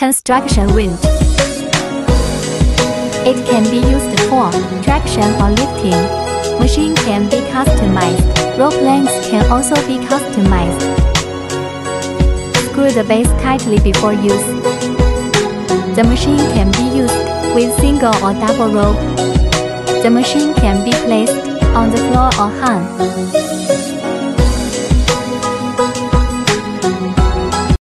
Construction winch. It can be used for traction or lifting. Machine can be customized. Rope lengths can also be customized. Screw the base tightly before use. The machine can be used with single or double rope. The machine can be placed on the floor or hung.